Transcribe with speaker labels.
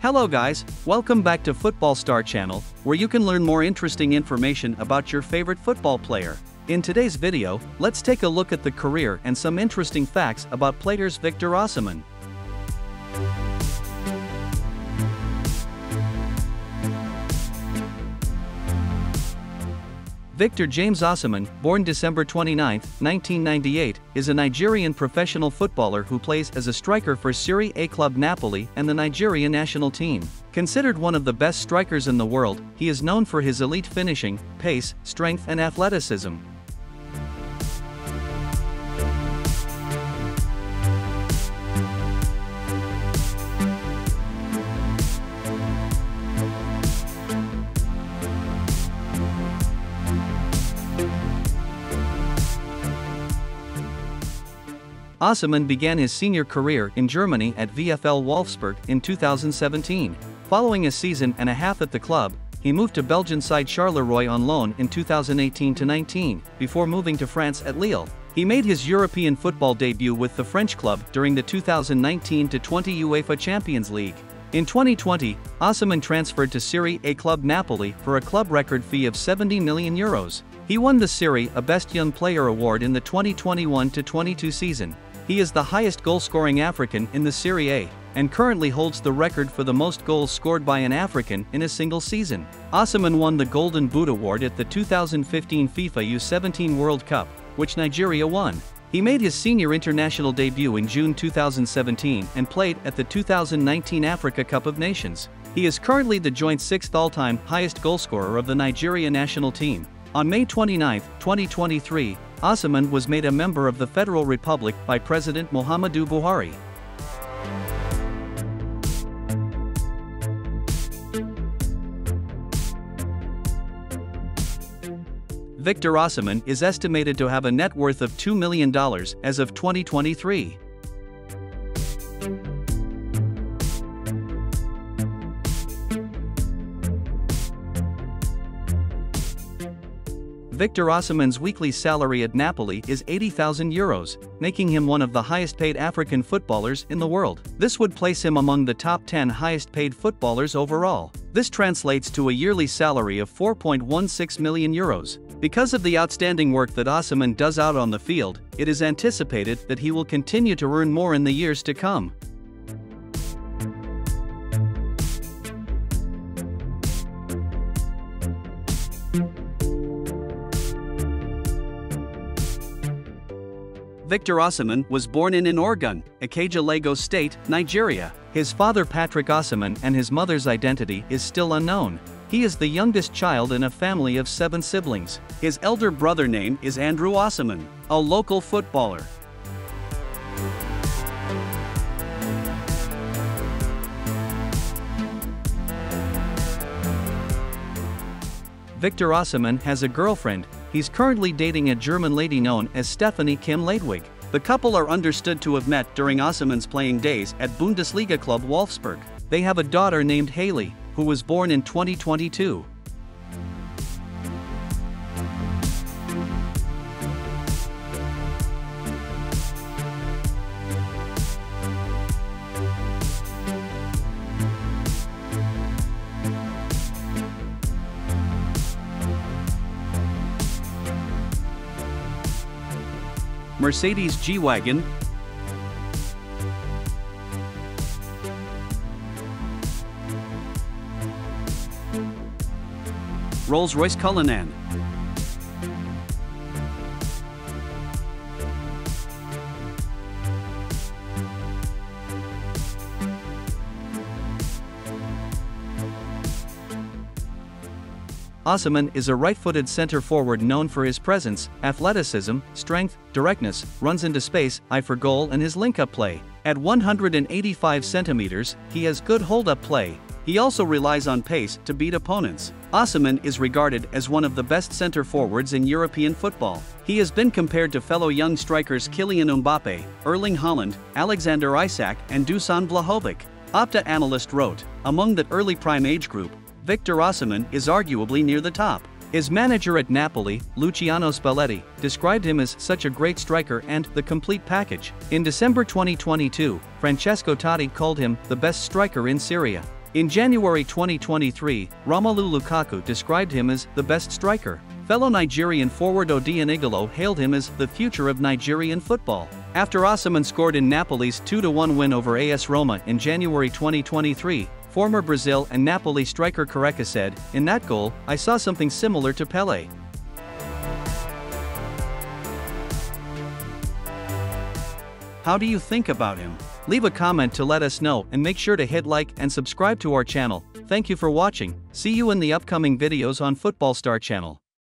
Speaker 1: Hello guys, welcome back to Football Star channel, where you can learn more interesting information about your favorite football player. In today's video, let's take a look at the career and some interesting facts about players Victor Osimhen. Victor James Osimhen, born December 29, 1998, is a Nigerian professional footballer who plays as a striker for Serie A club Napoli and the Nigeria national team. Considered one of the best strikers in the world, he is known for his elite finishing, pace, strength and athleticism. Osimhen began his senior career in Germany at VfL Wolfsburg in 2017. Following a season and a half at the club, he moved to Belgian side Charleroi on loan in 2018-19, before moving to France at Lille. He made his European football debut with the French club during the 2019-20 UEFA Champions League. In 2020, Osimhen transferred to Serie A club Napoli for a club record fee of 70 million euros. He won the Serie A Best Young Player award in the 2021-22 season. He is the highest goal-scoring African in the Serie A, and currently holds the record for the most goals scored by an African in a single season. Osimhen won the Golden Boot Award at the 2015 FIFA U17 World Cup, which Nigeria won. He made his senior international debut in June 2017 and played at the 2019 Africa Cup of Nations. He is currently the joint sixth all-time highest goalscorer of the Nigeria national team. On May 29, 2023, Osimhen was made a member of the Federal Republic by President Muhammadu Buhari. Victor Osimhen is estimated to have a net worth of $2 million as of 2023. Victor Osimhen's weekly salary at Napoli is 80,000 euros, making him one of the highest paid African footballers in the world. This would place him among the top 10 highest paid footballers overall. This translates to a yearly salary of 4.16 million euros. Because of the outstanding work that Osimhen does out on the field, it is anticipated that he will continue to earn more in the years to come. Victor Osimhen was born in Oregun, Ikeja Lagos State, Nigeria. His father Patrick Osimhen and his mother's identity is still unknown. He is the youngest child in a family of seven siblings. His elder brother name is Andrew Osimhen, a local footballer. Victor Osimhen has a girlfriend, he's currently dating a German lady known as Stephanie Kim Ladwig. The couple are understood to have met during Osimhen's playing days at Bundesliga club Wolfsburg. They have a daughter named Haley, who was born in 2022. Mercedes G-Wagon, Rolls-Royce Cullinan. Osimhen is a right-footed center forward known for his presence, athleticism, strength, directness, runs into space, eye for goal and his link-up play. At 185 centimeters, he has good hold-up play. He also relies on pace to beat opponents. Osimhen is regarded as one of the best center forwards in European football. He has been compared to fellow young strikers Kylian Mbappe, Erling Haaland, Alexander Isak and Dusan Vlahovic. Opta analyst wrote, among that early prime age group, Victor Osimhen is arguably near the top. His manager at Napoli, Luciano Spalletti, described him as such a great striker and the complete package. In December 2022, Francesco Totti called him the best striker in Serie A. In January 2023, Romelu Lukaku described him as the best striker. Fellow Nigerian forward Odion Ighalo hailed him as the future of Nigerian football. After Osimhen scored in Napoli's 2-1 win over AS Roma in January 2023, former Brazil and Napoli striker Careca said, In that goal, I saw something similar to Pele. How do you think about him? Leave a comment to let us know and make sure to hit like and subscribe to our channel. Thank you for watching. See you in the upcoming videos on Football Star channel.